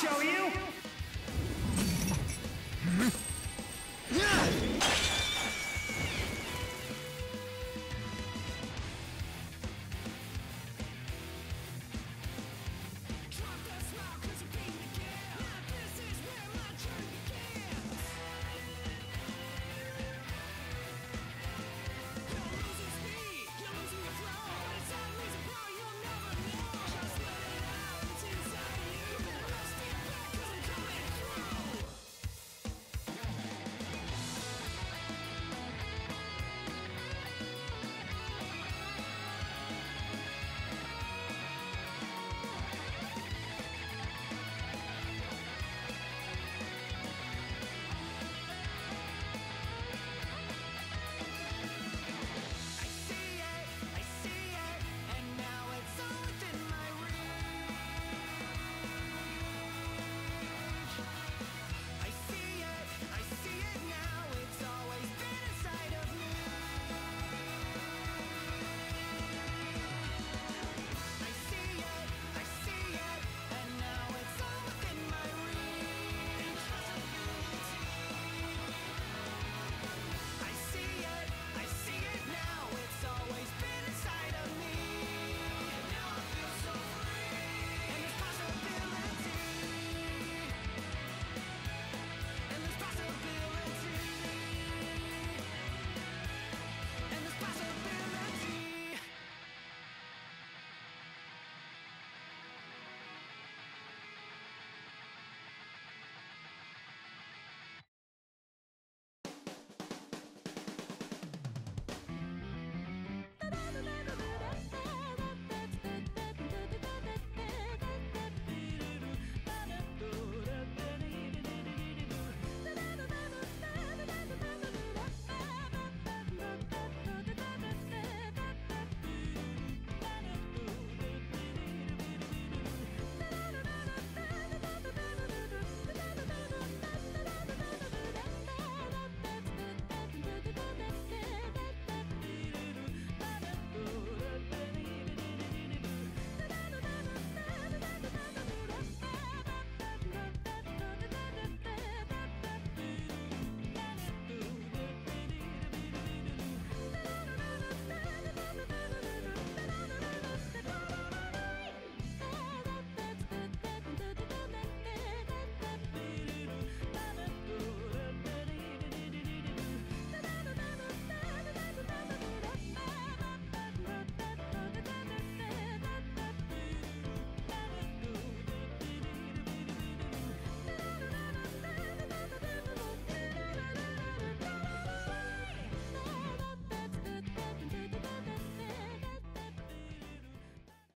show you!